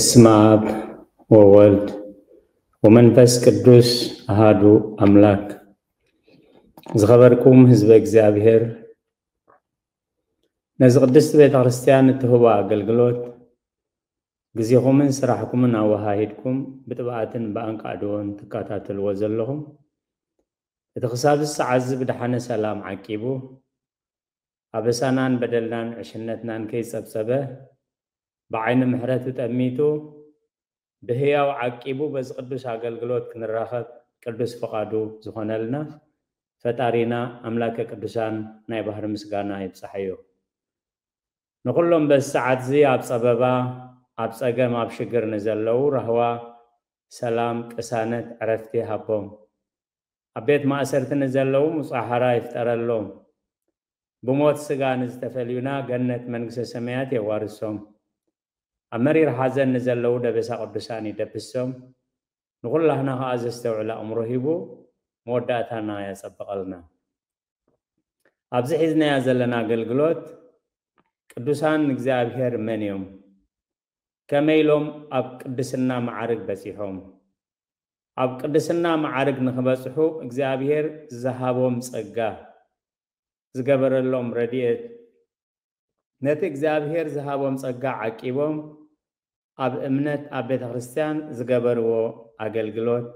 በስመ አብ ወወልድ ወመንፈስ ቅዱስ አሃዱ አምላክ። ዝኸበርኩም ህዝበ እግዚአብሔር ነዚ ቅድስቲ ቤተ ክርስቲያን እትህቦ ኣገልግሎት ግዜኹምን ስራሕኩምን ኣወሃሂድኩም ብጥብኣትን ብኣንቃድዎን ትከታተልዎ ዘለኹም እቲ ክሳብ ሰዓት እዚ ብድሓነ ሰላም ዓቂቡ ኣበሳናን በደልናን ዕሽነትናን ከይፀብፀበ ብዓይኒ ምሕረቱ ጠሚቱ ብህያው ዓቂቡ በዚ ቅዱስ ኣገልግሎት ክንራኸብ ቅዱስ ፍቓዱ ዝኾነልና ፈጣሪና ኣምላከ ቅዱሳን ናይ ባህሪ ምስጋና ይብፅሐዮ ንኩሎም በዚ ሰዓት እዚ ኣብ ፀበባ ኣብ ፀገም ኣብ ሽግር ንዘለዉ ረህዋ ሰላም ቅሳነት ዕረፍቲ ሃቦም ኣብ ቤት ማእሰርቲ ንዘለዉ ምፅሓራ ይፍጠረሎም። ብሞት ስጋ ንዝተፈልዩና ገነት መንግስቲ ሰማያት የዋርሶም ኣብ መሪር ሓዘን ንዘለዉ ደበሳ ቅዱሳን ይደብሶም። ንኩላህና ከዓ ዘስተውዕል ኣእምሮ ሂቡ መወዳእታና የፀበቐልና ኣብዚ ሒዝናያ ዘለና ኣገልግሎት ቅዱሳን እግዚኣብሔር መን እዮም? ከመይ ኢሎም ኣብ ቅድስና ማዓርግ በፂሖም? ኣብ ቅድስና ማዓርግ ንክበፅሑ እግዚኣብሔር ዝሃቦም ፀጋ ዝገበረሎም ረድኤት። ነቲ እግዚኣብሔር ዝሃቦም ፀጋ ዓቂቦም ኣብ እምነት ኣብ ቤተ ክርስቲያን ዝገበርዎ ኣገልግሎት።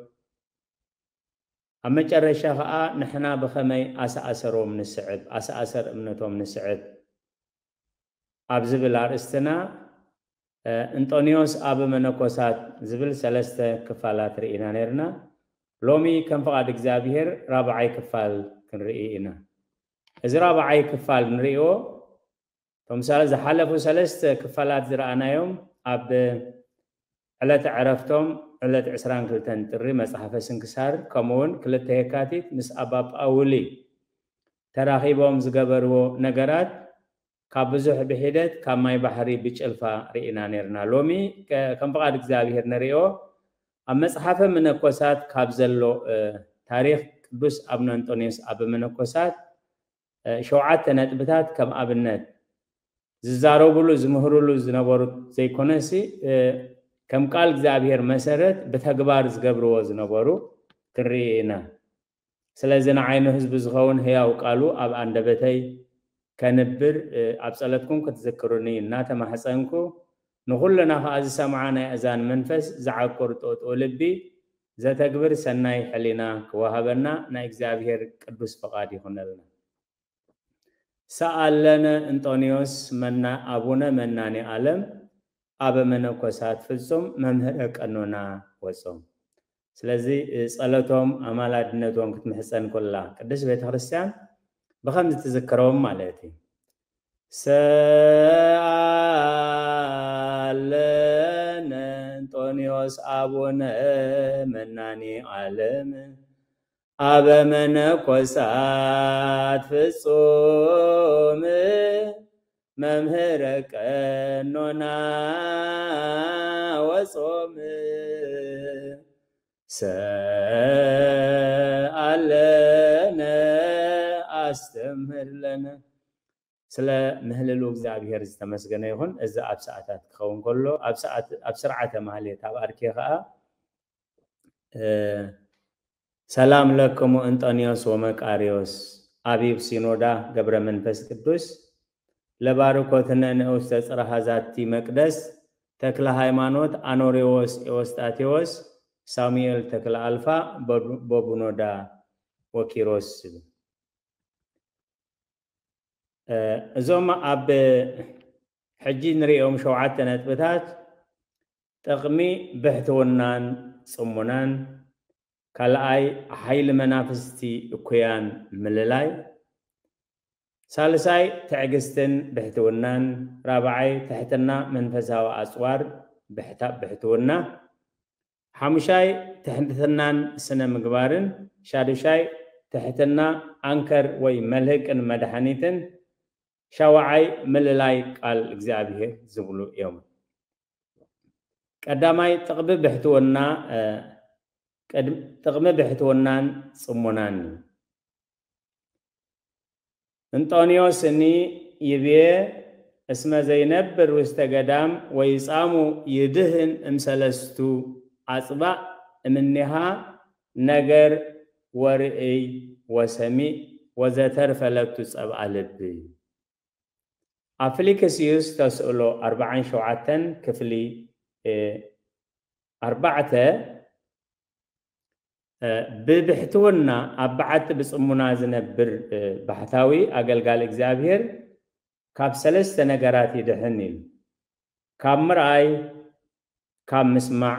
ኣብ መጨረሻ ከዓ ንሕና ብኸመይ ኣሰኣሰሮም ንስዕብ? ኣሰኣሰር እምነቶም ንስዕብ? ኣብ ዝብል ኣርእስትና እንጦኒዮስ ኣብ መነኮሳት ዝብል ሰለስተ ክፋላት ርኢና ነርና ሎሚ ከም ፍቓድ እግዚኣብሔር ራብዓይ ክፋል ክንርኢ ኢና። እዚ ራብዓይ ክፋል ንሪኦ እቶም ዝሓለፉ ሰለስተ ክፋላት ዝረኣናዮም ኣብ ዕለተ ዕረፍቶም ዕለት 22 ጥሪ መፅሓፈ ስንክሳር ከምኡውን ክልተ የካቲት ምስ ኣባ ጳውሊ ተራኺቦም ዝገበርዎ ነገራት ካብ ብዙሕ ብሂደት ካብ ማይ ባሕሪ ብጭልፋ ርኢና ነርና። ሎሚ ከም ፍቓድ እግዚኣብሔር ንሪኦ ኣብ መፅሓፈ መነኮሳት ካብ ዘሎ ታሪክ ቅዱስ ኣብነ አንጦኒዮስ ኣብ መነኮሳት ሸውዓተ ነጥብታት ከም ኣብነት ዝዛረብሉ ዝምህርሉ ዝነበሩ ዘይኮነሲ ከም ቃል እግዚኣብሔር መሰረት ብተግባር ዝገብርዎ ዝነበሩ ክንርኢ ኢና ስለዚ ንዓይኑ ህዝቢ ዝኸውን ህያው ቃሉ ኣብ ኣንደበተይ ከንብር ኣብ ፀለትኩም ክትዝክሩኒ እናተማሕፀንኩ ንኩሉና ከዓ ዝሰምዓ ናይ እዛን መንፈስ ዝዓቁር ጦጥኦ ልቢ ዘተግብር ሰናይ ሕሊና ክወሃበና ናይ እግዚኣብሔር ቅዱስ ፍቓድ ይኹነልና ሰኣለነ እንጦኒዮስ መና ኣቡነ መናኔ ዓለም ኣበ መነኮሳት ፍጹም መምህረ ቀኖና ወፆም ስለዚ ፀለቶም ኣማላድነቶም ክትምሕፀን ኮላ ቅዱስ ቤተ ክርስቲያን ብከምዚ ትዝክሮም ማለት እዩ። ሰኣለነ እንጦኒዮስ ኣቡነ መናኔ ዓለም ኣበ መነኮሳት ፍጹም መምህረ ቀኖና ወጾም ሰኣለነ ኣስተምህር ለነ ስለ ምህልሉ እግዚኣብሔር ዝተመስገነ ይኹን። እዚ ኣብ ሰዓታት ክኸውን ከሎ ኣብ ስርዓተ ማህሌት ኣብ ኣርኬ ከዓ ሰላም ለክሙ እንጦኒዮስ ወመቃሪዮስ አቢብ ሲኖዳ ገብረ መንፈስ ቅዱስ ለባርኮትነ ንዑስተ ጽርሐ ዛቲ መቅደስ ተክለ ሃይማኖት አኖሬዎስ ኤዎስጣቴዎስ ሳሙኤል ተክለ አልፋ ቦቡኖዳ ወኪሮስ እዞም ኣብ ሕጂ ንሪኦም ሸውዓተ ነጥብታት ጥቕሚ ብሕትውናን ጽሙናን ካልኣይ ሓይሊ መናፍስቲ እኩያን ምልላይ ሳልሳይ ትዕግስትን ብሕትውናን ራብዓይ ትሕትና መንፈሳዊ ኣፅዋር ብሕትውና ሓሙሻይ ትሕትናን ስነ ምግባርን ሻድሻይ ትሕትና ኣንከር ወይ መልህቅን መድሓኒትን ሻውዓይ ምልላይ ቃል እግዚኣብሔር ዝብሉ እዮም። ቀዳማይ ጥቕሚ ብሕትወና ጥቕሚ ብሕትወናን ጽሙናን እዩ እንጦንዮስ እኒ ይብየ እስመ ዘይነብር ውስተ ገዳም ወይጻሙ ይድህን እምሰለስቱ አጽባእ እምኔሃ ነገር ወርእይ ወሰሚዕ ወዘተርፈ ለቱ ጸብአ ልቢ ኣብ ፊልክስዩስ ተስእሎ 47 ክፍሊ ኣርባዕተ ብብሕትውና ኣብ በዓቲ ብጽሙና ዝነብር ባሕታዊ ኣገልጋሊ እግዚኣብሔር ካብ ሰለስተ ነገራት ይድሕን ኢሉ። ካብ ምርኣይ ካብ ምስማዕ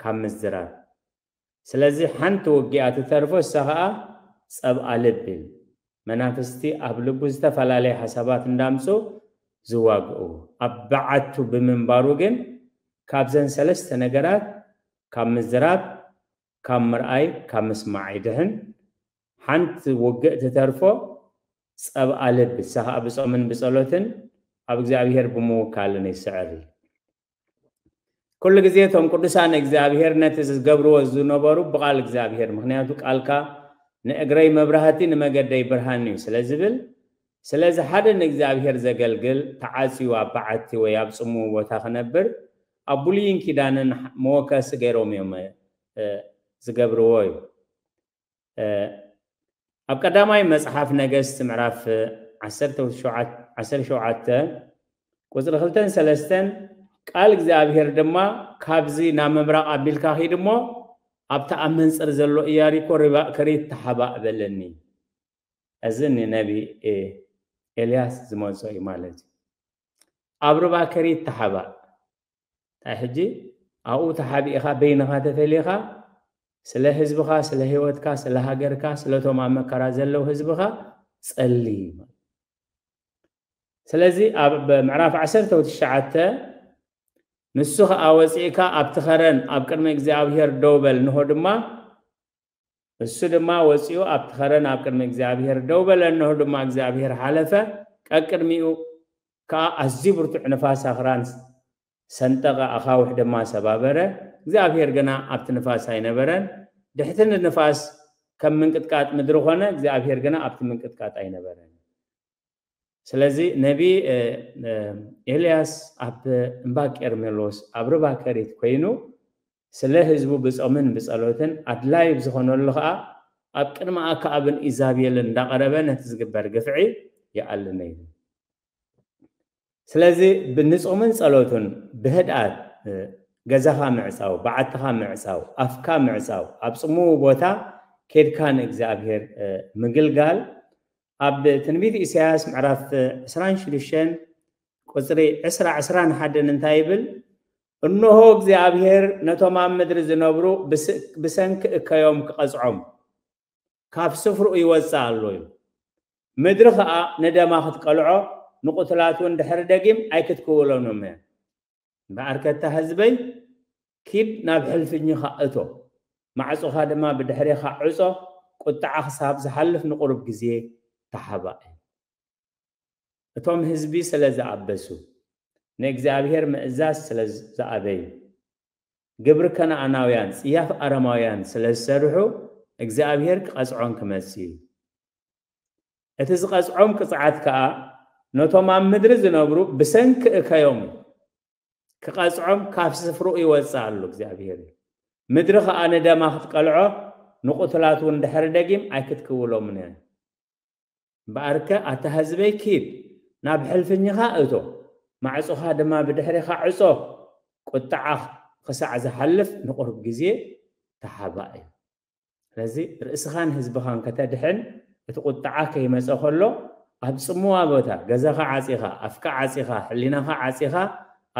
ካብ ምዝራብ። ስለዚ ሓንቲ ውጊኣ ትተርፎ እሳ ከዓ ጸብኣ ልብ መናፍስቲ ኣብ ልቡ ዝተፈላለየ ሓሳባት እንዳምፁ ዝዋግኡ። ኣብ በዓቱ ብምንባሩ ግን ካብዘን ሰለስተ ነገራት ካብ ምዝራብ ካብ ምርኣይ ካብ ምስማዕ ይድሕን ሓንቲ ውግእ ትተርፎ ጸብኣ ልብ እሳ ከዓ ብጾምን ብጸሎትን ኣብ እግዚኣብሔር ብምውካልን ይስዕር ኩሉ ግዜ እቶም ቅዱሳን እግዚኣብሔር ነቲ ዝገብርዎ ዝነበሩ ብቓል እግዚኣብሔር ምክንያቱ ቃልካ ንእግረይ መብራህቲ ንመገደይ ብርሃን እዩ ስለ ዝብል። ስለዚ ሓደ ንእግዚኣብሔር ዘገልግል ተዓፅዩ ኣብ በዓቲ ወይ ኣብ ጽሙው ቦታ ክነብር ኣብ ብሉይን ኪዳንን መወከሲ ገይሮም እዮም ዝገብርዎ እዩ ኣብ ቀዳማይ መፅሓፍ ነገስቲ ምዕራፍ 17 ቁፅሪ 2 3 ቃል እግዚኣብሔር ድማ ካብዚ ናብ ምብራቕ ኣቢልካ ኺድ እሞ ኣብታ ኣብ መንፅር ዘሎ እያሪኮ ከሪት ተሓባእ በለኒ እዚ ንነቢ ኤልያስ ዝመፆ እዩ ማለት እዩ ኣብ ርባ ከሪት ተሓባእ እንታይ ሕጂ ኣብኡ ተሓቢእኻ በይንኻ ተፈሊኻ ስለ ህዝብኻ ስለ ሂወትካ ስለ ሃገርካ ስለቶም ኣብ መከራ ዘለው ህዝብኻ ጸሊ ስለዚ ኣብ ምዕራፍ 19 ንሱ ከዓ ወፂእካ ኣብቲ ኸረን ኣብ ቅድሚ እግዚኣብሔር ደው ንሆ ድማ እሱ ድማ ወፂኡ ኣብቲ ኸረን ኣብ ቅድሚ እግዚኣብሔር ደው በለ። ድማ እግዚኣብሔር ሓለፈ። ቀቅድሚኡ ከዓ ኣዝዩ ብርቱዕ ንፋስ ኣኽራን ሰንጠቐ ኣኻውሕ ድማ ሰባበረ እግዚኣብሔር ግና ኣብቲ ንፋስ ኣይነበረን ድሕቲ ንፋስ ከም ምንቅጥቃጥ ምድሪ ኮነ እግዚኣብሔር ግና ኣብቲ ምንቅጥቃጥ ኣይነበረን ስለዚ ነቢ ኤልያስ ኣብ እምባ ቄርሜሎስ ኣብ ርባ ከሪት ኮይኑ ስለ ህዝቡ ብፆምን ብፀሎትን ኣድላይ ብዝኾነሉ ከዓ ኣብ ቅድሚ ኣከኣብን ኢዛቤልን እንዳቐረበ ነቲ ዝግበር ግፍዒ ይኣልነ እዩ ስለዚ ብንፆምን ፀሎትን ብህድኣት ገዛኻ ምዕፃው በዓትኻ ምዕፃው ኣፍካ ምዕፃው ኣብ ፅሙው ቦታ ኬድካ ንእግዚኣብሔር ምግልጋል። ኣብ ትንቢት ኢሳያስ ምዕራፍ 26 ቁፅሪ 20 21 እንታይ ይብል? እንሆ እግዚኣብሔር ነቶም ኣብ ምድሪ ዝነብሩ ብሰንኪ እከዮም ክቐፅዖም ካብ ስፍርኡ ይወፅእ ኣሎ እዩ። ምድሪ ከዓ ንደማ ክትቀልዖ ንቁትላት እውን ድሕሪ ደጊም ኣይክትክውሎንም እያ እምበኣርከታ ህዝበይ ኪድ ናብ ሕልፍኝኻ እቶ ማዕፆኻ ድማ ብድሕሪኻ ዕፆ ቁጣዓ ክሳብ ዝሓልፍ ንቁሩብ ግዜ ተሓባእ እቶም ህዝቢ ስለ ዝኣበሱ ንእግዚኣብሔር ምእዛዝ ስለ ዝኣበዩ ግብሪ ከነኣናውያን ፅያፍ ኣረማውያን ስለ ዝሰርሑ እግዚኣብሔር ክቐፅዖም ክመፅእ እዩ እቲ ዝቐፅዖም ቅፅዓት ከዓ ነቶም ኣብ ምድሪ ዝነብሩ ብሰንኪ እከዮም ክቐፅዖም ካብ ስፍርኡ ይወፅእ ኣሎ እግዚኣብሔር እዩ ምድሪ ከዓ ንደማ ክትቀልዖ ንቁትላት እውን ድሕሪ ደጊም ኣይክትክውሎምን እያ እምበኣርከ ኣታ ህዝበይ ኪድ ናብ ሕልፍኝኻ እቶ ማዕፆኻ ድማ ብድሕሪኻ ዕፆ ቁጣዓ ክሳዕ ዝሓልፍ ንቁርብ ግዜ ተሓባእ እዩ ስለዚ ርእስኻን ህዝብኻን ከተድሕን እቲ ቁጣዓ ከይመፀ ከሎ ኣብ ፅሙዋ ቦታ ገዛኻ ዓፂኻ ኣፍካ ዓፂኻ ሕሊናኻ ዓፂኻ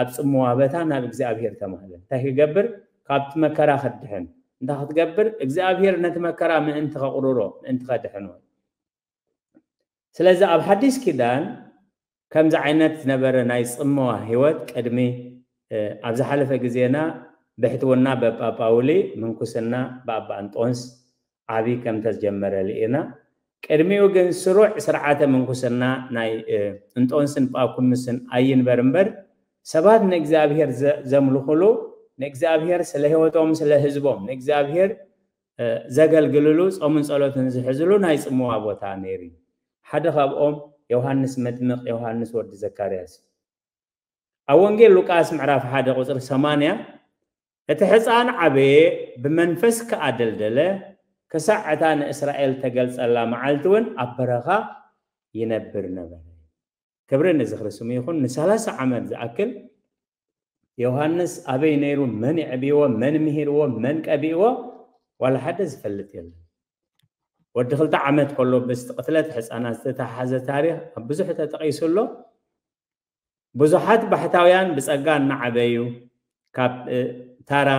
ኣብ ፅሙዋ ቦታ ናብ እግዚኣብሔር ተማህለ እንታይ ክገብር ካብቲ መከራ ከድሕን እንታይ ክትገብር እግዚኣብሔር ነቲ መከራ ምእንቲ ከቕርሮ ምእንቲ ከድሕንዎ ስለዚ ኣብ ሓዲስ ኪዳን ከምዚ ዓይነት ዝነበረ ናይ ፅመዋ ሂወት ቅድሚ ኣብ ግዜና ብሕትውና በባ ጳውሊ ምንኩስና ብኣባ ኣንጦንስ ዓብይ ከም ተዝጀመረ ልኢና ቅድሚኡ ግን ስሩዕ ስርዓተ ምንኩስና ናይ እንጦንስን ጳኩምስን ኣይንበር እምበር ሰባት ንእግዚኣብሔር ዘምልኩሉ ንእግዚኣብሔር ስለ ሂወቶም ስለ ህዝቦም ንእግዚኣብሔር ዘገልግልሉ ፆምን ፀሎትን ዝሕዝሉ ናይ ፅምዋ ቦታ ነይሩ። ሓደ ካብኦም ዮሃንስ መጥምቕ ዮሃንስ ወዲ ዘካርያስ። ኣብ ወንጌል ሉቃስ ምዕራፍ ሓደ ቁፅሪ 8 እቲ ህፃን ዓበየ ብመንፈስ ከኣደልደለ ክሳዕ ዕታ ንእስራኤል ተገልፀላ መዓልቲ እውን ኣብ በረኻ ይነብር ነበረ ክብሪ ንዝክርስሙ ይኹን ንሰላሳ ዓመት ዝኣክል ዮሃንስ ኣበይ ነይሩ መን ይዕብይዎ መን ምሂርዎ መን ቀቢእዎ ዋላ ሓደ ዝፈልጥ የለን ወዲ ክልተ ዓመት ከሎ ምስቲ ቅትለት ህፃናት ዝተተሓዘ ታሪክ ኣብ ብዙሕ ተጠቂሱሎ ብዙሓት ባሕታውያን ብፀጋ እናዓበዩ ካብ ታራ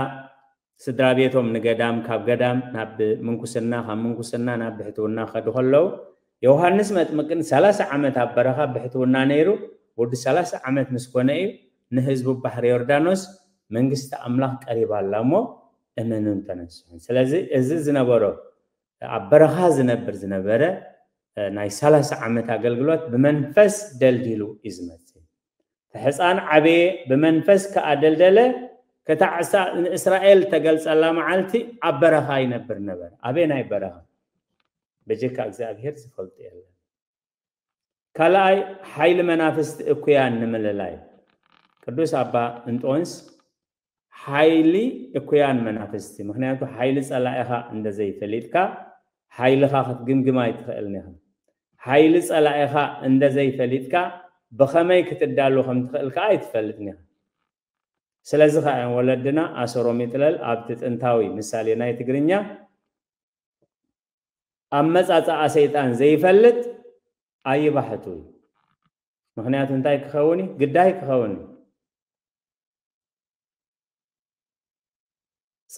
ስድራ ቤቶም ንገዳም ካብ ገዳም ናብ ምንኩስና ካብ ምንኩስና ናብ ብሕትውና ከዱ ከለዉ ዮሃንስ መጥምቅን 30 ዓመት ኣብ በረኻ ብሕትውና ነይሩ። ወዲ 30 ዓመት ምስ ኮነ እዩ። ንህዝቡ ባሕሪ ዮርዳኖስ መንግስቲ ኣምላኽ ቀሪባ ኣላ እሞ እመኑን ተነስሑን። ስለዚ እዚ ዝነበሮ ኣብ በረኻ ዝነብር ዝነበረ ናይ 30 ዓመት ኣገልግሎት ብመንፈስ ደልዲሉ እዩ ዝመፅእ ሕፃን ዓበየ ብመንፈስ ከኣደልደለ ከታዕሳ ንእስራኤል ተገልፀላ መዓልቲ ኣብ በረኻ ይነብር ነበረ ኣበይ ናይ በረኻ በጀካ እግዚኣብሔር ዝፈልጡ የለን ካልኣይ ሓይሊ መናፍስቲ እኩያን ንምልላይ። ቅዱስ ኣባ እንጦንስ ሓይሊ እኩያን መናፍስቲ ምክንያቱ ሓይሊ ፀላኢኻ እንደዘይፈሊጥካ ሓይልኻ ክትግምግማ ኣይትኽእልን ኢኻ ሓይሊ ፀላኢኻ እንደዘይፈሊጥካ ብኸመይ ክትዳሉ ከም ትኽእል ከዓ ኣይትፈልጥን ኢኻ ስለዚ ከዓ ወለድና ኣሰሮም ይጥለል ኣብቲ ጥንታዊ ምሳሌ ናይ ትግርኛ ኣብ መፃፃኣ ሰይጣን ዘይፈልጥ ኣይባሕቱ እዩ ምክንያቱ እንታይ ክኸውን እዩ ግዳይ ክኸውን እዩ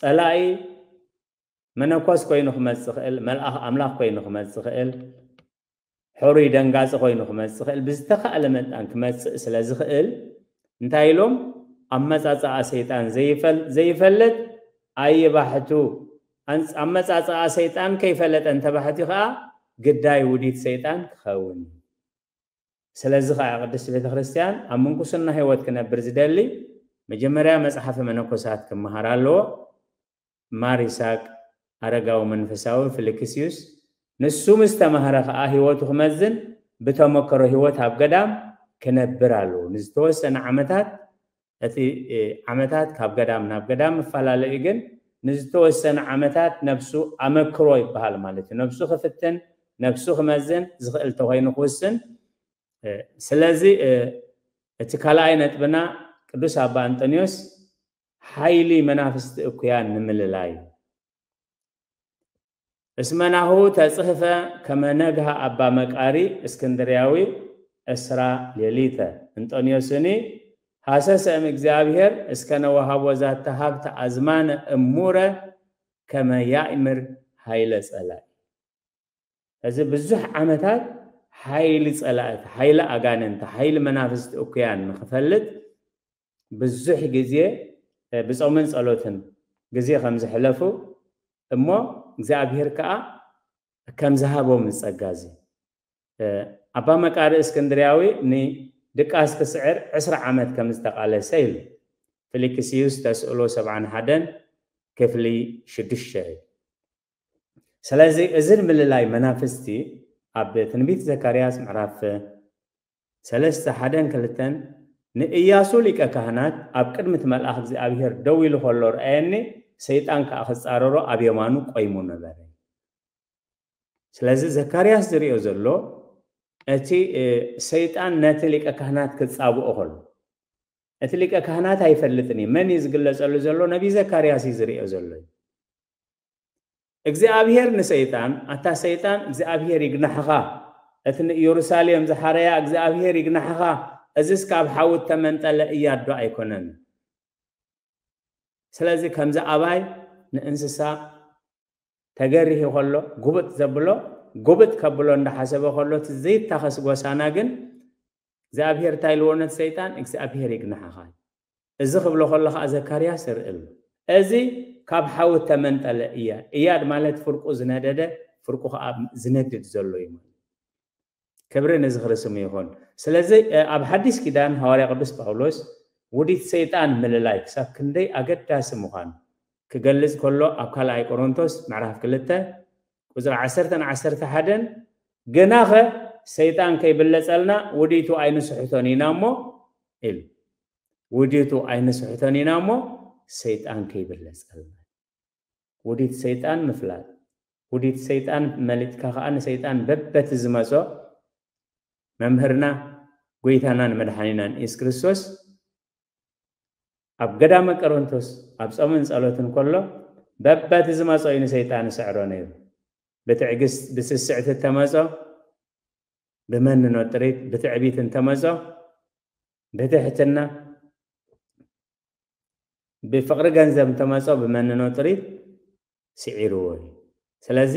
ፀላኢ መነኮስ ኮይኑ ክመፅእ ክእል መልኣኽ ኣምላኽ ኮይኑ ክመፅእ ክእል ሕሩይ ደንጋፂ ኮይኑ ክመፅእ ክእል ብዝተኸኣለ መጠን ክመፅእ ስለ ዝኽእል እንታይ ኢሎም ኣብ መፃፅኣ ሰይጣን ዘይፈልጥ ኣይባሕቱ ኣብ መፃፅኣ ሰይጣን ከይፈለጠ እንተባሕቲ ከዓ ግዳይ ውዲት ሰይጣን ክኸውን ስለዚ ከዓ ቅድስቲ ቤተ ኣብ ምንኩስና ሂወት ክነብር ዝደሊ መጀመርያ መፅሓፈ መነኮሳት ክመሃር ኣለዎ። ማር ይስቅ ኣረጋዊ መንፈሳዊ ፊልክስዩስ ንሱ ምስ ተማሃረ ከዓ ሂወቱ ክመዝን ብተመከሮ ሂወት ኣብ ገዳም ክነብር ኣለዎ። ንዝተወሰነ ዓመታት እቲ ዓመታት ካብ ገዳም ናብ ገዳም መፈላለዩ ግን ንዝተወሰነ ዓመታት ነብሱ ኣመክሮ ይበሃል ማለት እዩ ነብሱ ክፍትን ነብሱ ክመዝን ዝኽእል ተኮይኑ ክውስን ስለዚ እቲ ካልኣይ ነጥብና ቅዱስ ኣባ አንጦኒዮስ ሓይሊ መናፍስቲ እኩያን ንምልላይ እስመናሁ ተፅሕፈ ከመ ነግሃ ኣባ መቃሪ እስክንድርያዊ ዕስራ ሌሊተ እንጦኒዮስኒ ሃሰሰም እግዚኣብሔር እስከ ነወሃቦ ዛተ ሃብተ ኣዝማነ እሙረ ከመ ያእምር ሃይለ ፀላኢ እዚ ብዙሕ ዓመታት ሓይሊ ፀላእቲ ሓይሊ ኣጋንንቲ ሓይሊ መናፍስቲ እኩያን ንክፈልጥ ብዙሕ ግዜ ብፆምን ፀሎትን ግዜ ከም ዝሕለፉ እሞ እግዚኣብሔር ከዓ ከም ዝሃቦም ዝፀጋ እዚ ኣባ መቃሪ እስክንድርያዊ ንድቃስ ክስዕር 20 ዓመት ከም ዝተቃለሰ ኢሉ ፊልክስዩስ ተስእሎ 71 ክፍሊ 6 እዩ። ስለዚ እዚ ንምልላይ መናፍስቲ ኣብ ትንቢት ዘካርያስ ምዕራፍ ሰለስተ ሓደን ክልተን ንእያሱ ሊቀ ካህናት ኣብ ቅድሚት መልኣኽ እግዚኣብሔር ደው ኢሉ ከሎ ረአየኒ ሰይጣን ከዓ ክፃረሮ ኣብ የማኑ ቆይሙ ነበረ። ስለዚ ዘካርያስ ዝሪኦ ዘሎ እቲ ሰይጣን ነቲ ሊቀ ካህናት ክፃብኦ ከሎ እቲ ሊቀ ካህናት ኣይፈልጥን እዩ። መን እዩ ዝግለፀሉ ዘሎ? ነቢ ዘካርያስ እዩ ዝሪኦ ዘሎ እዩ። እግዚኣብሔር ንሰይጣን ኣታ ሰይጣን እግዚኣብሔር ይግናሕኻ እቲ ንኢየሩሳሌም ዝሓረያ እግዚኣብሔር ይግናሕኻ እዚስ ካብ ሓውት ተመንጠለ እያዶ ኣይኮነን። ስለዚ ከምዚ ኣባይ ንእንስሳ ተገሪህ ከሎ ጉብጥ ዘብሎ ጉብጥ ከብሎ እንዳሓሰበ ከሎ እቲ ዘይታኸስ ጎሳና ግን እግዚኣብሔር እንታይ ልዎ ነቲ ሰይጣን እግዚኣብሔር ይግናሕኻ እዚ ክብሎ ከሎ ከዓ ዘካርያስ ኣሎ። እዚ ካብ ሓውት ተመንጠለ እያድ እያድ ማለት ፍርቁ ዝነደደ ፍርቁ ከዓ ዝነድድ ዘሎ እዩ ክብሪ ነዚ ክርስሙ ይኹን። ስለዚ ኣብ ሓዲስ ኪዳን ሃዋርያ ቅዱስ ጳውሎስ ውዲት ሰይጣን ምልላይ ክሳብ ክንደይ ኣገዳሲ ምዃኑ ክገልፅ ከሎ ኣብ ካልኣይ ቆሮንቶስ ምዕራፍ ክልተ ቁፅሪ ዓሰርተን ዓሰርተ ሓደን ግና ኸ ሰይጣን ከይብለፀልና ውዲቱ ኣይንስሕቶን ኢና እሞ ኢሉ ውዲቱ ኣይንስሕቶን ኢና እሞ ሰይጣን ከይብለፀልና ውዲት ሰይጣን ምፍላጥ ውዲት ሰይጣን መሊጥካ ከዓ ንሰይጣን በበቲ ዝመፆ መምህርና ጎይታናን መድሓኒናን ኢየሱስ ክርስቶስ ኣብ ገዳመ ቆሮንቶስ ኣብ ፆምን ፀሎትን ከሎ በበቲ ዝመፆ እዩ ንሰይጣን ስዕሮ ነይሩ ብትዕግስት ብስስዕቲ ተመፆ ብመንኖ ጥሪት ብትዕቢት እንተመፆ ብትሕትና ብፍቅሪ ገንዘብ እንተመፆ ብመንኖ ጥሪት ስዒርዎ እዩ ስለዚ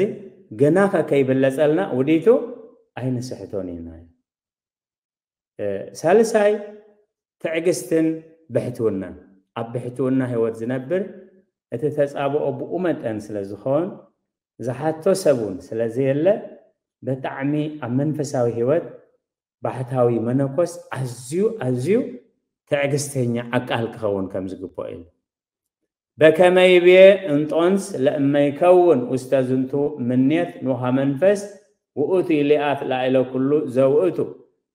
ግና ኸ ከይብለፀልና ውዲቱ ኣይንስሕቶን ኢና ሳልሳይ ትዕግስትን ብሕትውናን ኣብ ብሕትውና ሂወት ዝነብር እቲ ተፃብኦ ብኡ መጠን ስለ ዝኸውን ዝሓቶ ሰብን ስለዘየለ ብጣዕሚ ኣብ መንፈሳዊ ሂወት ባህታዊ መነኮስ ኣዝዩ ኣዝዩ ትዕግስተኛ ዓቃል ክኸውን ከም ዝግብኦ እዩ። በከመይ ብየ እንጦንስ ለእመይከውን ውስተ ዝንቱ ምኔት ንውሃ መንፈስ ውእቱ ኢልኣት ላኢለ ኩሉ ዘውእቱ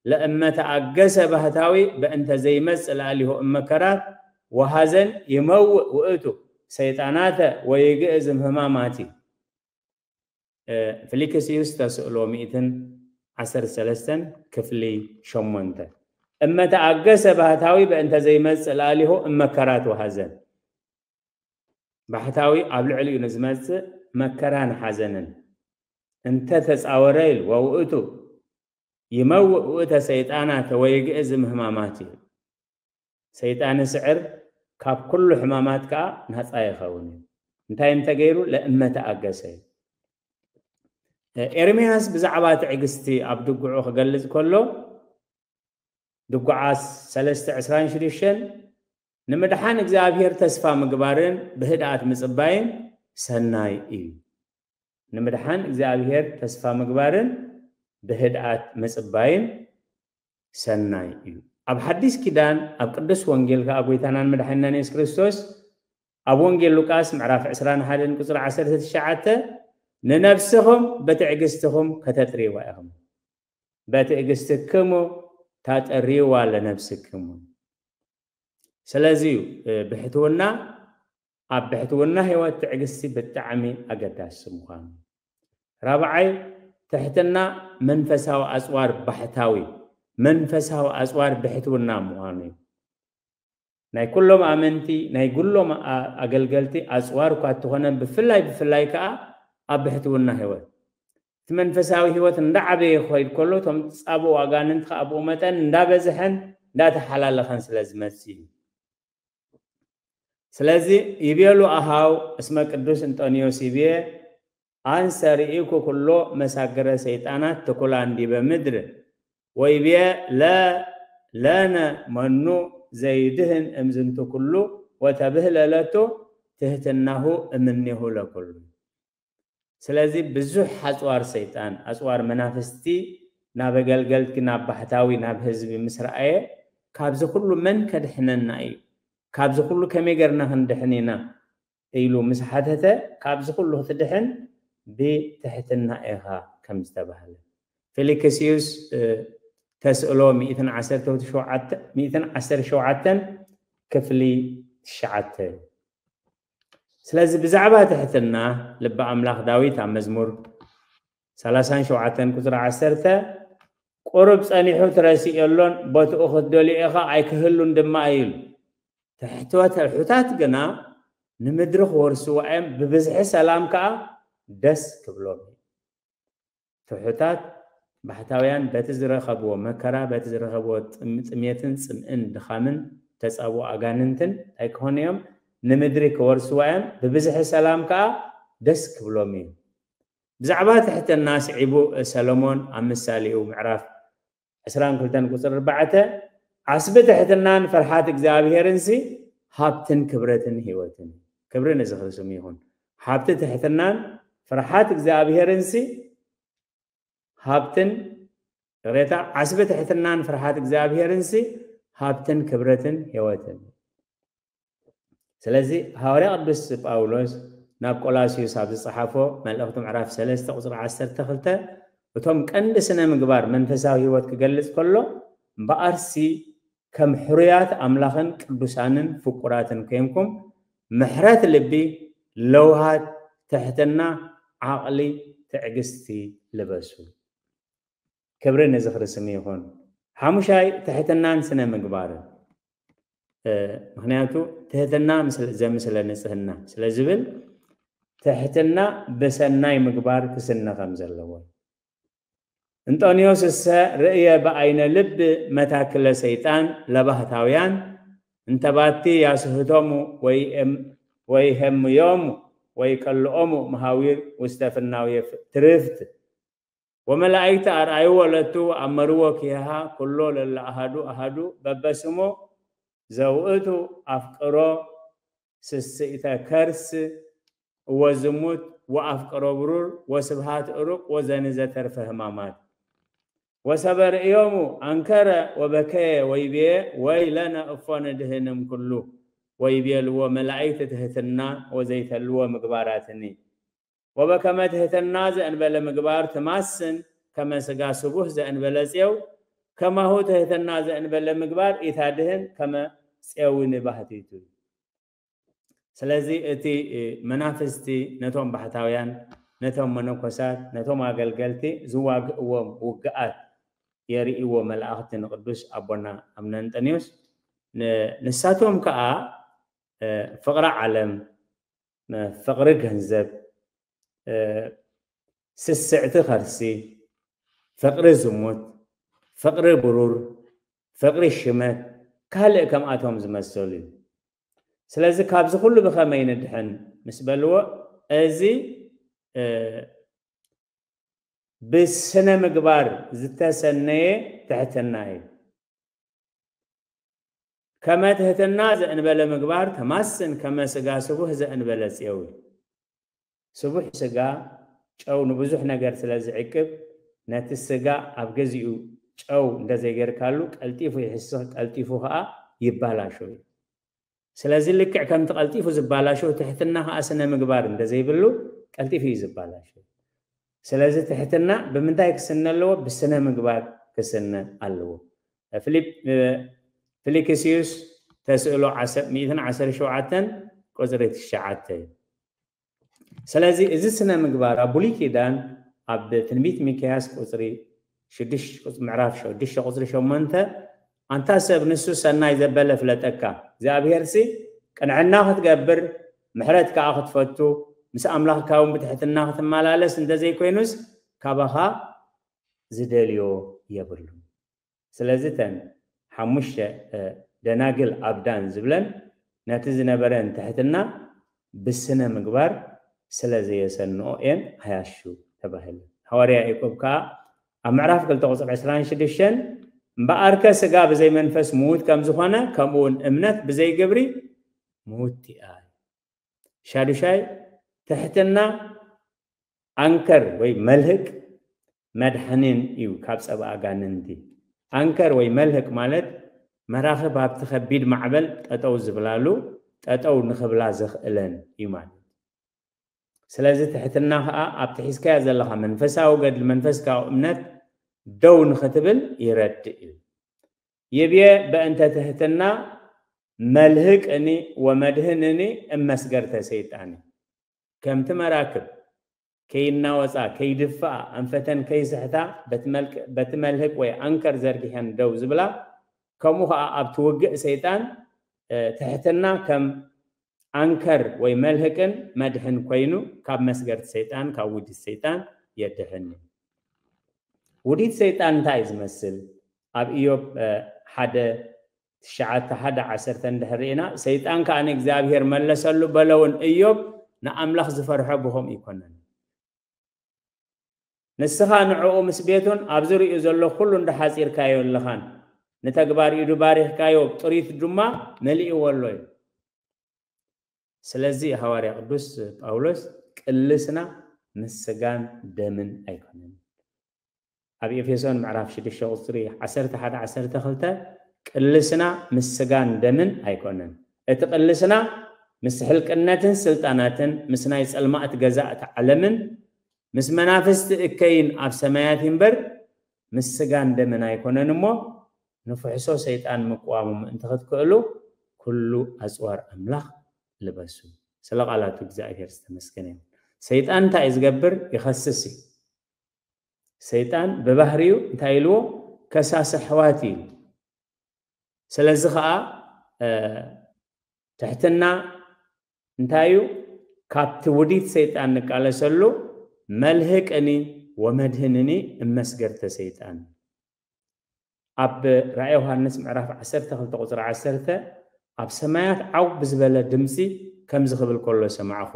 ለእመ ተኣገሰ ባህታዊ በእንተ ዘይመፅእ ላዕሊሁ እመከራት ወሃዘን ይመውእ ውእቱ ሰይጣናተ ወይግእዝ ምህማማት ፊልክስዩስ ተስእሎ ሚእትን ዓሰርተ ሰለስተን ክፍሊ ሸሞንተ እመ ተኣገሰ ባህታዊ በእንተ ዘይመፅእ ላዕሊሁ እመከራት ወሃዘን ባህታዊ ኣብ ልዕሊኡ ንዝመፅእ መከራን ሓዘንን እንተ ተፃወረ ኢሉ ወውእቱ ይመውእ ውእተ ሰይጣናተ ወይግእዝ ምህማማት እዩ ሰይጣን ስዕር ካብ ኩሉ ሕማማት ከዓ ናፃ ይኸውን እዩ እንታይ እንተገይሩ ለእመ ተኣገሰ እዩ ኤርምያስ ብዛዕባ ትዕግስቲ ኣብ ድጉዑ ክገልፅ ከሎ ድጉዓስ 326 ንምድሓን እግዚኣብሔር ተስፋ ምግባርን ብህድኣት ምፅባይን ሰናይ እዩ። ንምድሓን እግዚኣብሔር ተስፋ ምግባርን ብህድኣት ምፅባይን ሰናይ እዩ። ኣብ ሓዲስ ኪዳን ኣብ ቅዱስ ወንጌል ከዓ ጎይታናን መድሓኒናን የሱስ ክርስቶስ ኣብ ወንጌል ሉቃስ ምዕራፍ 21 ቁፅሪ 19 ንነፍስኹም በትዕግስትኹም ከተጥሪዋ ኢኹም በትዕግስትክሙ ታጠሪዋ ለነፍስክሙ ስለዚ እዩ ብሕትውና ኣብ ብሕትውና ሂወት ትዕግስቲ ብጣዕሚ ኣገዳሲ ምዃኑ ራብዓይ ትሕትና መንፈሳዊ ኣፅዋር ባሕታዊ መንፈሳዊ ኣፅዋር ብሕትውና ምዃኑ እዩ ናይ ኩሎም ኣመንቲ ናይ ኩሎም ኣገልገልቲ ኣፅዋር እኳ እትኾነ ብፍላይ ብፍላይ ከዓ ኣብ ብሕትውና ሂወት እቲ መንፈሳዊ ሂወት እንዳዓበየ ክኸይድ ከሎ እቶም ፃብኡ ኣጋንንት ከዓ ብኡ መጠን እንዳበዝሐን እንዳተሓላለኸን ስለ ዝመፅእ እዩ ስለዚ ይቤሉ ኣሃው እስመ ቅዱስ እንጦኒዮስ ይብየ አንሰ ርኢኩ ኩሎ መሳገረ ሰይጣናት ትኩላ እንዲበ ምድር ወይብየ ለነ መኑ ዘይድህን እምዝንቱ ኩሉ ወተብህለለቶ ትህትናሁ እምኔሁ ለኩሉ ስለዚ ብዙሕ ኣፅዋር ሰይጣን ኣፅዋር መናፍስቲ ናብ ኣገልገልቲ ናብ ባሕታዊ ናብ ህዝቢ ምስ ረኣየ ካብዚ ኩሉ መን ከድሕነና እዩ ካብዚ ኩሉ ከመይ ገርና ክንድሕን ኢና ኢሉ ምስ ሓተተ ካብዚ ኩሉ ክትድሕን ብትሕትና ኢኻ ከም ዝተባሃለ ፊልክስዩስ ተስእሎ 117 ክፍሊ ትሽዓተ ስለዚ ብዛዕባ ትሕትና ልቢ ኣምላኽ ዳዊት ኣብ መዝሙር 37 ቁፅሪ 10 ቁሩብ ፀኒሑ ትረሲእየሎን ቦትኡ ክትደልዮ ኢኻ ኣይክህሉን ድማ ኢሉ ትሕታት ግና ንምድሪ ክወርስዎ እዮም ብብዝሒ ሰላም ከዓ ደስ ክብሎም ትሑታት ባህታውያን በቲ ዝረኸብዎ መከራ በቲ ዝረኸብዎ ጥሜትን ፅምእን ድኻምን ተፀብኦ ኣጋንንትን እንታይ ክኾኑ እዮም ንምድሪ ክወርስዋ እዮም ብብዝሒ ሰላም ከዓ ደስ ክብሎም እዩ ብዛዕባ ትሕትና ስዒቡ ሰሎሞን ኣብ ምሳሌኡ ምዕራፍ 22 ቁፅሪ 4 ዓስቢ ትሕትናን ፍርሓት እግዚኣብሄርን ሲ ሃብትን ክብረትን ሂወትን ክብሪ ነዚ ክርስም ይኹን ሃብቲ ትሕትናን ፍርሓት እግዚኣብሔርንሲ ሃብትን ቅሬታ ዓስቢ ትሕትናን ፍርሓት እግዚኣብሔርንሲ ሃብትን ክብረትን ሂወትን ስለዚ ሃዋርያ ቅዱስ ጳውሎስ ናብ ቆላስዩስ ኣብ ዝፀሓፎ መልእኽቲ ምዕራፍ 3 ቁፅሪ 12 እቶም ቀንዲ ስነ ምግባር መንፈሳዊ ሂወት ክገልፅ ከሎ እምበኣርሲ ከም ሕሩያት ኣምላኽን ቅዱሳንን ፍቁራትን ኮይንኩም ምሕረት ልቢ ለውሃት ትሕትና ዓቕሊ ትዕግስቲ ልበሱ ክብሪ ነዚ ክርስም ይኹን ሓሙሻይ ትሕትናን ስነ ምግባርን ምክንያቱ ትህትና ዘምስለ ንፅህና ስለ ዝብል ትሕትና ብሰናይ ምግባር ክስነ ከም ዘለዎ። እንጦንዮስ እሰ ርእየ ብኣይነ ልብ መታክለ ሰይጣን ለባህታውያን እንተባቲ ያስህቶሙ ወይ ህምዮሙ ወይ ከልኦሙ መሃዊር ውስተ ፍናውየ ትርፍት። ወመላእክቲ ኣርኣይዎ ለቱ ኣመርዎ ኪሃ ኩሎ ለለ ኣሃዱ ኣሃዱ በበስሞ ዘውእቱ ኣፍቅሮ ስስኢተ ከርስ ወዝሙት ወኣፍቅሮ ብሩር ወስብሃት እሩቅ ወዘኒ ዘተርፈ ህማማት። ወሰበርእዮሙ ኣንከረ ወበከየ ወይቤ ወይ ለነ እፎ ንድህንም ኩሉ ወይቤልዎ መላእክቲ ትህትና ወዘይተልዎ ምግባራትኒ። ወበከመ ትህትና ዘእንበለ ምግባር ትማስን ከመ ስጋ ስቡህ ዘእንበለ ፄው ከማሁ ትህትና ዘእንበለ ምግባር ኢታድህን ከመ ፄውኒ ባህቲቱ ስለዚ እቲ መናፍስቲ ነቶም ባህታውያን ነቶም መነኮሳት ነቶም ኣገልገልቲ ዝዋግእዎም ውግኣት የርእይዎ መላእኽቲ ንቅዱስ ኣቦና ኣቡነ እንጠኒዮስ ንሳቶም ከዓ ፍቅሪ ዓለም ፍቅሪ ገንዘብ ስስዕቲ ከርሲ ፍቅሪ ዝሙት ፍቅሪ ብሩር ፍቅሪ ሽመት ካልእ ከምኣቶም ዝመሰሉ እዩ። ስለዚ ካብዚ ኩሉ ብኸመይ ንድሕን ምስ በልዎ እዚ ብስነ ምግባር ዝተሰነየ ትሕትና እዩ። ከመ ትህትና ዘእንበለ ምግባር ተማስን ከመ ስጋ? ስቡሕ ዘእንበለ ፅየው ስቡሕ ስጋ ጨው ንብዙሕ ነገር ስለ ዝዕቅብ ነቲ ስጋ ኣብ ገዚኡ ጨው እንተዘይገርካሉ ቀልጢፉ ይሕስኽ ቀልጢፉ ከዓ ይባላሾ እዩ ስለዚ ልክዕ ከምቲ ቀልጢፉ ዝባላሾ ትሕትና ከዓ ስነ ምግባር እንተዘይብሉ ቀልጢፉ እዩ ዝባላሾ ስለዚ ትሕትና ብምንታይ ክስነ ኣለዎ ብስነ ምግባር ክስነ ኣለዎ ፊልክስዩስ ተስእሎ 117 ቁፅሪ 9 እዩ ስለዚ እዚ ስነ ምግባር ኣብ ብሉይ ኪዳን ኣብ ትንቢት ሚክያስ ቁፅሪ ምዕራፍ 6 ቁፅሪ 8 ኣንታ ሰብ ንሱ ሰናይ ዘበለ ፍለጠካ። እግዚኣብሄርሲ ቅንዕና ክትገብር ምሕረት ከዓ ክትፈቱ ምስ ኣምላኽካ እውን ብትሕትና ክትመላለስ እንተዘይኮይኑስ ካባኻ ዝደልዮ የብሉ። ስለዚ ተን ሓሙሽተ ደናግል ኣብዳን ዝብለን ነቲ ዝነበረን ትሕትና ብስነ ምግባር ስለ እየን። ሃያሹ ተባሂሉ። ሃዋርያ ያዕቆብ ከዓ ኣብ ምዕራፍ 2 ቁፅሪ 26 እምበኣርከ ስጋ ብዘይ መንፈስ ምዉት ከም ዝኾነ ከምኡ እውን እምነት ብዘይ ግብሪ ምዉት እያ። ሻዱሻይ ትሕትና ኣንከር ወይ መልህቅ መድሓኒን እዩ ካብ ፀባ ኣጋንንቲ። ኣንከር ወይ መልህቅ ማለት መራኽብ ኣብቲ ከቢድ ማዕበል ጠጠው ዝብላሉ ጠጠው ንክብላ ዘኽእለን እዩ ማለት ስለዚ ትሕትና ከዓ ኣብቲ ሒዝካዮ ዘለካ መንፈሳዊ ገድሊ መንፈስካዊ እምነት ደው ንኽትብል ይረድእ እዩ። ይብየ በእንተ ትሕትና መልህቅኒ ወመድህንኒ እመስገርተ ሰይጣን ከምቲ መራክብ ከይናወፃ ከይድፋኣ ኣንፈተን ከይስሕታ በቲ መልህቅ ወይ ኣንከር ዘርጊሐን ደው ዝብላ ከምኡ ከዓ ኣብቲ ውግእ ሰይጣን ትሕትና ከም ኣንከር ወይ መልህቅን መድሕን ኮይኑ ካብ መስገርቲ ሰይጣን ካብ ውዲት ሰይጣን የድሕን ውዲት ሰይጣን እንታይ እዩ ዝመስል? ኣብ ኢዮብ ሓደ ትሽዓተ ሓደ ዓሰርተ እንድሕር ርኢና ሰይጣን ከዓ ንእግዚኣብሄር መለሰሉ በለውን ኢዮብ ንኣምላኽ ዝፈርሖ ብኸምኡ ይኮነን። ንስኻ ንዕኡ ምስ ቤቱን ኣብ ዝርኡ ዘሎ ኩሉ እንዳሓፂርካዮ ኣለኻን ንተግባር ኢዱ ባሪኽካዮ ጥሪት ድማ መሊእዎ ኣሎ እዩ ስለዚ ሃዋርያ ቅዱስ ጳውሎስ ቅልስና ምስ ስጋን ደምን ኣይኮነን ኣብ ኤፌሶን ምዕራፍ 6 ቁፅሪ 11 12 ቅልስና ምስ ስጋን ደምን ኣይኮነን እቲ ቅልስና ምስ ሕልቅነትን ስልጣናትን ምስ ናይ ፀልማእቲ ገዛእቲ ዓለምን ምስ መናፍስቲ እከይን ኣብ ሰማያት እምበር ምስ ስጋን ደምን ኣይኮነን እሞ ንፍሕሶ ሰይጣን ምቅዋሙ ምእንቲ ክትክእሉ ኩሉ ኣፅዋር ኣምላኽ ልበሱ ስለ ቃላቱ እግዚኣብሔር ዝተመስገነ እዩ ሰይጣን እንታይ እዩ ዝገብር ይኸስስ እዩ ሰይጣን ብባህሪኡ እንታይ ኢልዎ ከሳሲ ኣሕዋት እዩ ስለዚ ከዓ ትሕትና እንታይ እዩ ካብቲ ውዲት ሰይጣን ንቃለሰሉ መልህቅኒ ወመድህንኒ እመስገርተ ሰይጣን ኣብ ራእይ ዮሃንስ ምዕራፍ 12 ቁፅሪ 10 ኣብ ሰማያት ዓው ብዝበለ ድምፂ ከምዚ ክብል ከሎ ሰማዕኹ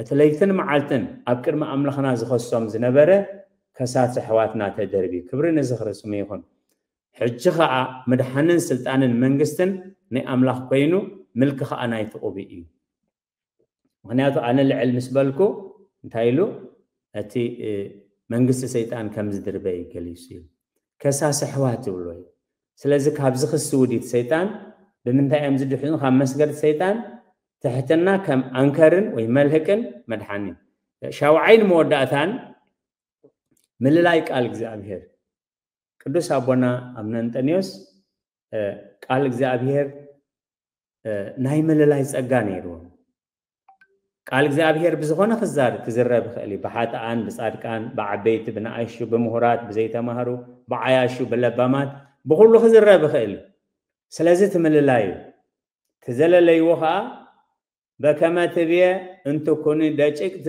እቲ ለይትን መዓልትን ኣብ ቅድሚ ኣምላኽና ዝኸሶም ዝነበረ ከሳሲ ኣሕዋትና ተደርቢ ክብሪ ንዝኽሪ ስሙ ይኹን ሕጂ ከዓ ምድሓንን ስልጣንን መንግስትን ናይ ኣምላኽ ኮይኑ ምልኪ ከዓ ናይቲ ቁቡእ እዩ ምክንያቱ ኣነ ልዕል ምስ በልኩ እንታይ ኢሉ እቲ መንግስቲ ሰይጣን ከም ዝድርበ እዩ ገሊሱ እዩ ከሳሲ ኣሕዋት ይብሎ እዩ ስለዚ ካብዚ ክሲ ውዲት ሰይጣን ብምንታይ እዮም ዝድሕኑ ካብ መስገዲ ሰይጣን ትሕትና ከም ኣንከርን ወይ መልህቅን መድሓኒ ሻውዓይን መወዳእታን ምልላይ ቃል እግዚኣብሔር ቅዱስ ኣቦና ኣብነንጠኒዮስ ቃል እግዚኣብሔር ናይ ምልላይ ፀጋ ነይርዎም ቃል እግዚኣብሔር ብዝኾነ ክዝረብ ይኽእል እዩ ብሓጥኣን ብፃድቃን ብዓበይቲ ብንኣይሹ ብምሁራት ብዘይተማሃሩ ብዓያሹ ብለባማት ብኩሉ ክዝረብ ይኽእል እዩ ስለዚ ትምልላይ እዩ ትዘለለይዎ ከዓ በከመ ትብየ እንትኩኒ ደጭቅቲ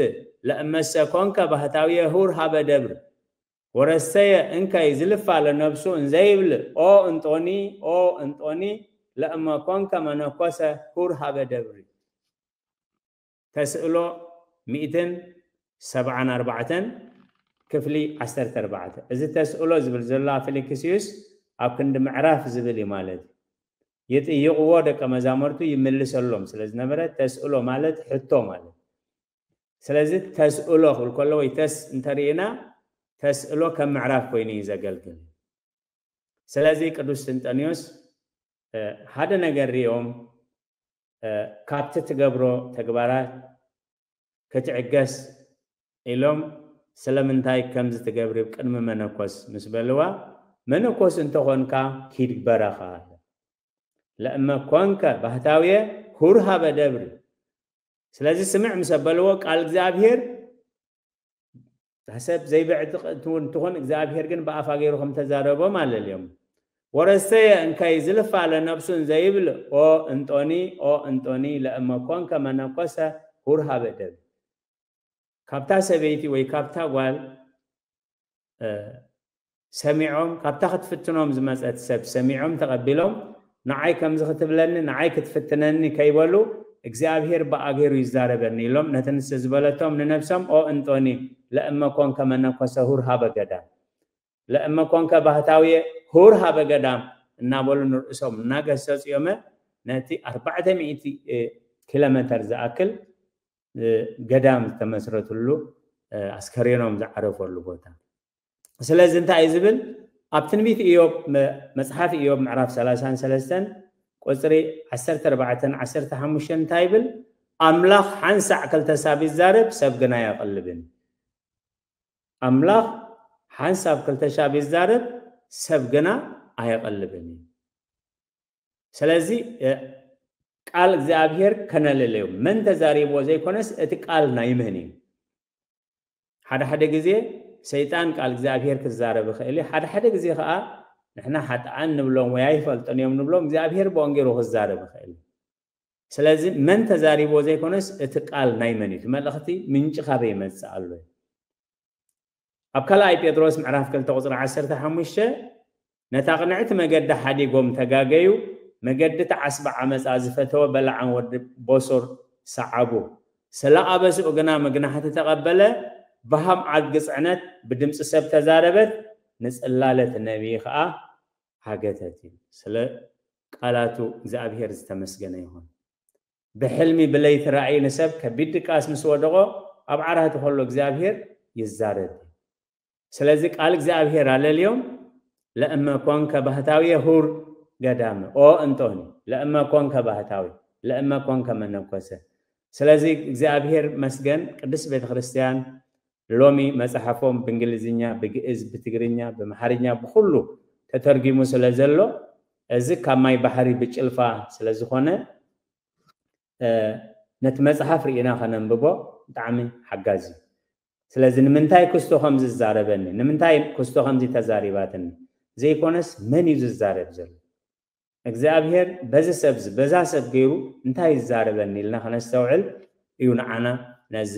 ለእመሰ ኮንከ ባህታዊየ ሁር ሃበ ደብር ወረሰየ እንከይ ዝልፋለ ነብሱ እንዘይብል ኦ እንጦኒ ኦ እንጦኒ ለእመ ኮንከ መነኮሰ ሁር ሃበ ደብሪ ተስእሎ ሚእትን ሰብዓን ኣርባዕተን ክፍሊ ዓሰርተ ኣርባዕተ እዚ ተስእሎ ዝብል ዘሎ ፊልክስዩስ ኣብ ክንዲ ምዕራፍ ዝብል እዩ ማለት እዩ ይጥይቕዎ ደቀ መዛሙርቱ ይምልሰሎም ስለ ዝነበረ ተስእሎ ማለት ሕቶ ማለት። ስለዚ ተስእሎ ክብል ከሎ ወይ ተስ እንተሪእና ተስእሎ ከም ምዕራፍ ኮይኑ እዩ ዘገልግል። ስለዚ ቅዱስ ስንጠኒዮስ ሓደ ነገር ሪኦም ካብቲ ትገብሮ ተግባራት ክትዕገስ ኢሎም ስለምንታይ ከምዚ ቅድሚ መነኮስ ምስ በልዋ? መነኮስ እንተኾንካ ኪድ ለእመ ኮንከ ባህታውየ ሁር ሃበ ደብሪ ስለዚ ስምዕ ምስ ኣበልዎ ቃል እግዚኣብሔር ሰብ ዘይብዕቲ እንትኾን እግዚኣብሔር ግን ብኣፋ ገይሩ ከም ተዛረቦም ኣለልዮም ወረሰየ እንከይ ዝልፋለ ነብሱን ዘይብል ኦ እንጦኒ ኦ እንጦኒ ለእመ ኮንከ መነኮሰ ሁር ሃበ ደብሪ ካብታ ሰበይቲ ወይ ካብታ ጓል ሰሚዖም ካብታ ክትፍትኖም ዝመፀት ሰብ ሰሚዖም ተቐቢሎም ንዓይ ከምዚ ክትብለኒ ንዓይ ክትፍትነኒ ከይበሉ እግዚኣብሔር ብኣገይሩ ይዛረበኒ ኢሎም ነቲ ንሳ ዝበለቶም ንነብሶም ኦ እንጦንዮስ ለእመ መነኮሰ ሁር ሃበ ገዳም ለእመ ኮንከ ሁር ሃበ ገዳም እናበሉ ንርእሶም እናገሰፁ ነቲ ኣርባዕተ ሚእቲ ኪሎ ሜተር ዝኣክል ገዳም ዝተመስረትሉ ኣስከሬኖም ዝዓረፈሉ ቦታ። ስለዚ እንታይ ዝብል ኣብ ትንቢት ኢዮብ መፅሓፍ ኢዮብ ምዕራፍ 33 ቁፅሪ 14 15 እንታይ ይብል? ኣምላኽ ሓንሳዕ ክልተ ሳብ ይዛረብ ሰብ ግና የቐልብን። ኣምላኽ ሓንሳብ ክልተ ሻብ ይዛረብ ሰብ ግና ኣየቐልብን እዩ። ስለዚ ቃል እግዚኣብሔር ከነለለዩ መን ተዛሪቦ ዘይኮነስ እቲ ቃል ናይ ምህን እዩ። ሓደ ሓደ ግዜ ሰይጣን ቃል እግዚኣብሔር ክዛረብ ይኽእል እዩ ሓደ ሓደ ግዜ ከዓ ንሕና ሓጥኣን ንብሎም ወይ ኣይፈልጦን እዮም ንብሎም እግዚኣብሔር ብወንጌሩ ክዛረብ ይኽእል እዩ ስለዚ መን ተዛሪቦ ዘይኮነስ እቲ ቃል ናይ መን እዩ መልእኽቲ ምንጭ ካበይ ይመፅእ ኣሎ እዩ ኣብ ካልኣይ ጴጥሮስ ምዕራፍ 2 ቁፅሪ 15 ነታ ቅንዕቲ መገዲ ሓዲጎም ተጋገዩ መገዲ ተዓስባ ዓመፃ ዝፈተወ በላዓን ወዲ ቦሶር ሰዓቡ ስለኣበስኡ ግና ምግናሕቲ ተቐበለ بهم عد قصعنت بدمس سب تزاربت نسألالة النبي خاء حاجتتي سلا قالاتو زابهر زتمسجن يهون بحلمي بليت رأي نسب كبيد كاس مسودقو أبعرها تقول زابير يزارد سلازك قال زابهر على اليوم لأما كونك بهتاوية هور قدامه أو أنتوني لأما كونك بهتاوي لأما كونك من نقصه سلازك زابير مسجن قدس بيت خريستيان ሎሚ መፅሓፎም ብእንግሊዝኛ ብግእዝ ብትግርኛ ብመሓርኛ ብኩሉ ተተርጊሙ ስለ ዘሎ እዚ ካብ ማይ ባሕሪ ብጭልፋ ስለ ነቲ መፅሓፍ ርኢና ከነንብቦ ብጣዕሚ ሓጋዝ እዩ። ስለዚ ንምንታይ ክስቶ ከምዚ ዝዛረበኒ? ንምንታይ ክስቶ ከምዚ ተዛሪባትኒ? ዘይኮነስ መን እዩ ዝዛረብ ዘሎ? እግዚኣብሔር በዚ ሰብ በዛ ሰብ ገይሩ እንታይ ይዛረበኒ ኢልና ከነስተውዕል እዩ ንዓና ነዚ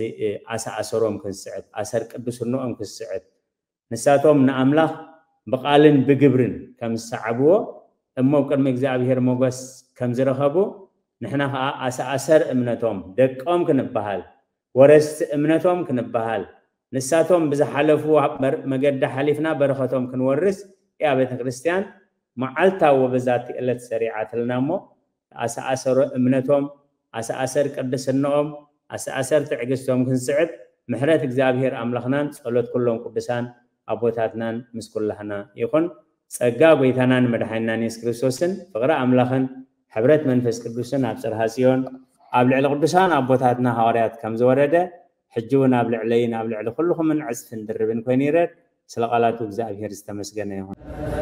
ኣሰኣሰሮም ክንስዕብ ኣሰር ቅዱስንኦም ክስዕብ ንሳቶም ንኣምላኽ ብቃልን ብግብርን ከም ዝሰዓብዎ እሞ ቅድሚ እግዚኣብሔር ሞገስ ከም ዝረኸቡ ንሕና ከዓ ኣሰኣሰር እምነቶም ደቆም ክንበሃል ወረስቲ እምነቶም ክንበሃል ንሳቶም ብዝሓለፉ መገዲ ሓሊፍና በረኸቶም ክንወርስ እያ ቤተ ክርስትያን መዓልታዊ ወበዛቲ ዕለት ሰሪዓትልና እሞ ኣሰኣሰሮ እምነቶም ኣሰኣሰር ቅድስንኦም ኣሰኣሰር ትዕግስቶም ክንስዕብ ምሕረት እግዚኣብሔር ኣምላኽናን ጸሎት ኩሎም ቅዱሳን ኣቦታትናን ምስ ኩላህና ይኹን ጸጋ ጎይታናን መድሓኒናን የሱስ ክርስቶስን ፍቕሪ ኣምላኽን ሕብረት መንፈስ ቅዱስን ኣብ ፅርሃ ጽዮን ኣብ ልዕሊ ቅዱሳን ኣቦታትና ሃዋርያት ከም ዝወረደ ሕጂ እውን ኣብ ልዕለይን ኣብ ልዕሊ ኩልኩምን ዕፅፍን ድርብን ኮይኑ ይረድ ስለ ቃላቱ እግዚኣብሔር ዝተመስገነ ይኹን